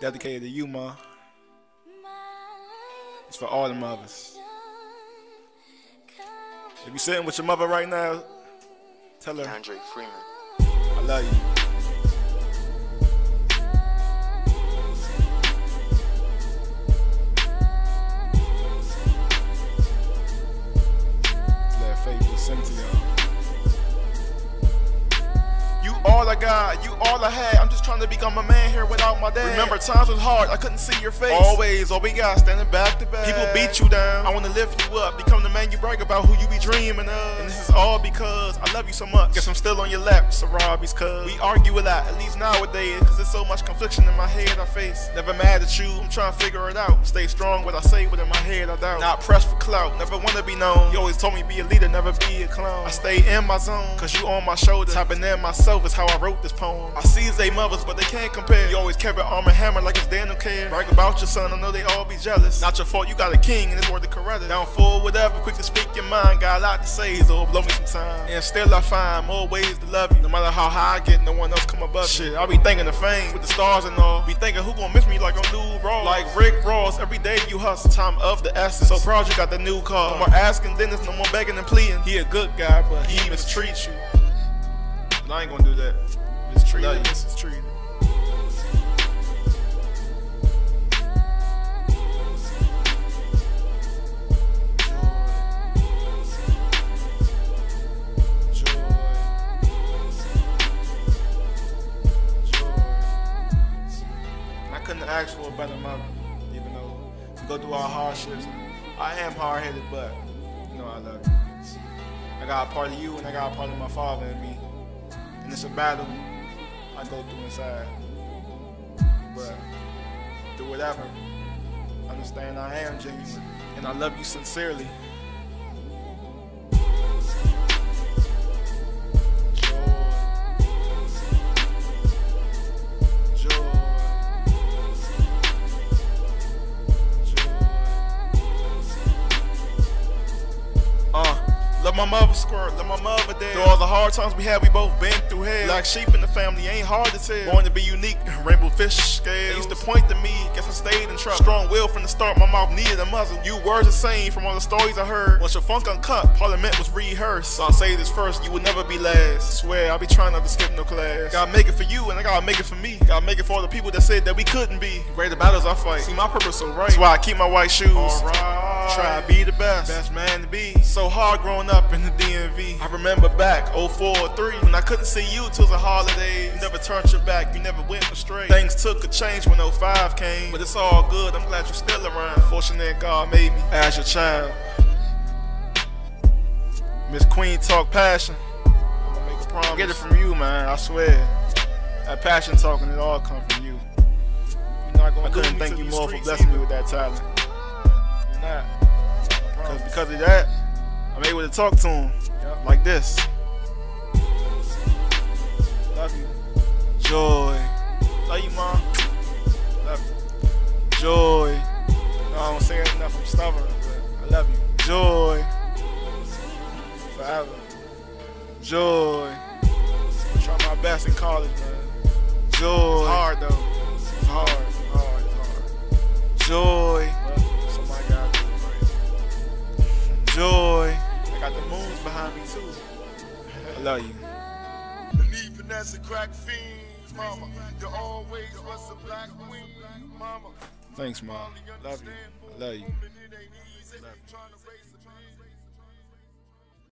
Dedicated to you, ma. It's for all the mothers. If you sitting with your mother right now, tell her Andre Freeman. I love you. Got, you all I had. I'm just trying to become a man here without my dad. Remember, times was hard, I couldn't see your face. Always, all we got, standing back to back. People beat you down. I wanna lift you up, become the man you brag about, who you be dreaming of. And this is all because I love you so much. Guess I'm still on your lap, so Robbie's cuz. We argue a lot, at least nowadays, cause there's so much confliction in my head I face. Never mad at you, I'm trying to figure it out. Stay strong, what I say, within my head I doubt. Not pressed for clout, never wanna be known. You always told me be a leader, never be a clone. I stay in my zone, cause you on my shoulder. Tapping in myself is how I wrote this poem. I see they mothers, but they can't compare. You always carry arm and hammer like it's Daniel Care. Brag about your son, I know they all be jealous. Not your fault, you got a king and it's worth the credit. Down full, whatever, quick to speak your mind. Got a lot to say, so blow me some time. And still I find more ways to love you. No matter how high I get, no one else come above Shit, I be thinking the fame with the stars and all. Be thinking who gon' miss me like I'm Lou Raw. Like Rick Ross, every day you hustle, time of the essence. So proud you got the new car. No more asking Dennis, no more begging and pleading. He a good guy, but he mistreats you. I ain't gonna do that. Mistreated, Love you. mistreated. Joy. Joy. Joy. I couldn't ask for a better mother, even though we go through our hardships. I am hard headed, but you know I love you. I got a part of you and I got a part of my father in me. And it's a battle I go through inside. But through whatever, understand I am genuine. And I love you sincerely. Love my mother squirt, love my mother dead. Through all the hard times we had, we both been through hell. Like sheep in the family, ain't hard to tell. Born to be unique, rainbow fish scales. They used to point to me, guess I stayed in trouble. Strong will from the start, my mouth needed a muzzle. You words the same from all the stories I heard. Once your funk uncut, parliament was rehearsed. So I'll say this first, you will never be last. Swear, I'll be trying not to skip no class. Gotta make it for you, and I gotta make it for me. Gotta make it for all the people that said that we couldn't be. Greater battles I fight. See, my purpose so right. That's why I keep my white shoes. Alright. Try to be the best. Best man to be. So hard growing up in the DMV. I remember back 04 03 when I couldn't see you till the holidays. You never turned your back, you never went astray. Things took a change when 05 came. But it's all good, I'm glad you're still around. Fortunate God made me as your child. Miss Queen talk passion. I'm gonna make a promise. Get it from you, man. I swear. That passion talking, it all come from you. You're not gonna I couldn't thank you more for blessing me with that talent. You're not. Cause because of that, I'm able to talk to him like this. Love you. Joy. Love you, mom. Love you. Joy. No, I don't say it enough. I'm stubborn, but I love you. Joy. Forever. Joy. I try my best in college, man. Joy. It's hard though. Moons behind me too. I love you. Believing as a crack fiend, mama. You always was a black queen, mama. Thanks, mom. Love you. I love you. It ain't